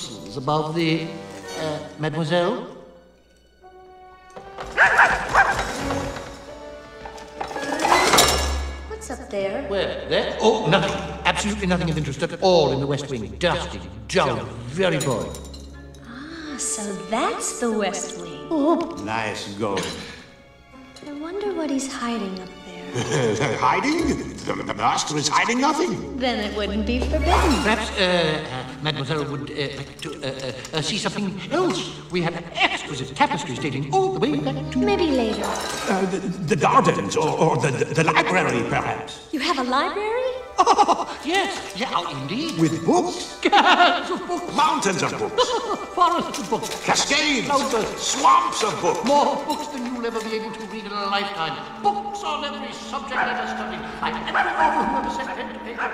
buttresses above the... Uh, mademoiselle? What's up there? Where? There? Oh, nothing. Absolutely nothing of interest at all in the West Wing. Dusty, dull, very boring. Ah, so that's the West Wing. Nice going. I wonder what he's hiding up there. hiding? The, the master is hiding nothing. then it wouldn't be forbidden. Perhaps, uh, uh, Mademoiselle would uh, like to uh, uh, uh, see something else. We have exquisite tapestries dating all the way back to... Maybe later. Uh, the, the gardens or, or the, the library, perhaps. You have a library? Oh, yes, yeah, oh, indeed. With books? Of books, Mountains of books. forests of books, Cascades. Cloudbursts. Swamps of books. more books than you'll ever be able to read in a lifetime. Books on every subject ever studied by every author who ever set pen to paper.